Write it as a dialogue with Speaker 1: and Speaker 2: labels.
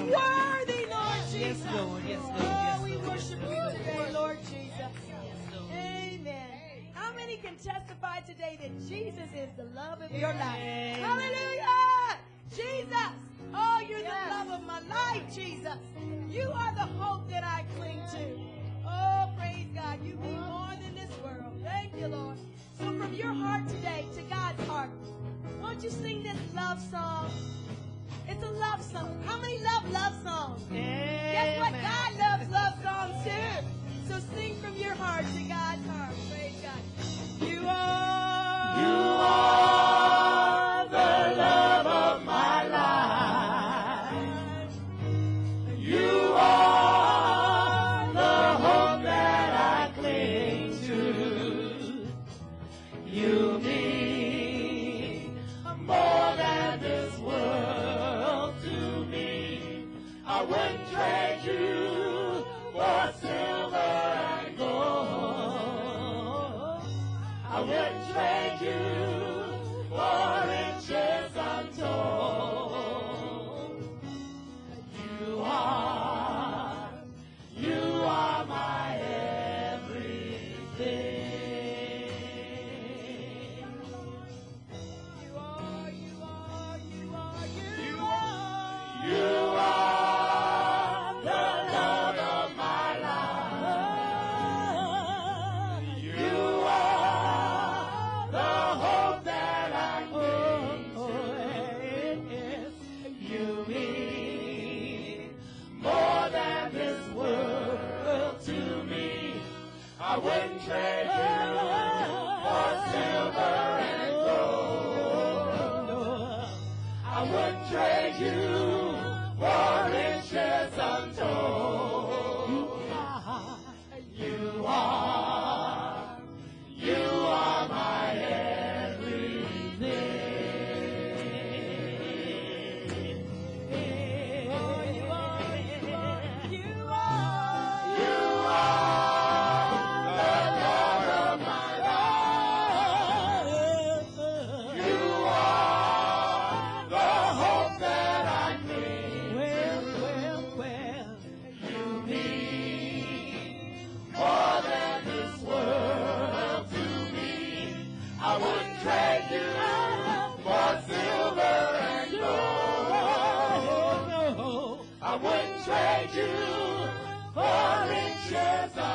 Speaker 1: Worthy, Lord Jesus.
Speaker 2: Yes, Lord. Yes, Lord.
Speaker 1: Oh,
Speaker 2: Yes,
Speaker 1: we
Speaker 2: Lord.
Speaker 1: worship you today, Lord Jesus. Amen. How many can testify today that Jesus is the love of your life? Hallelujah! Jesus! Oh, you're the love of my life, Jesus. You are the hope that I cling to. Oh, praise God. You mean more than this world. Thank you, Lord. So from your heart today to God's heart, won't you sing this love song? It's a love song. How many love love songs? Guess what? God loves love songs too.
Speaker 2: Wouldn't trade you for silver and gold. I wouldn't trade you for riches I wouldn't trade you for riches.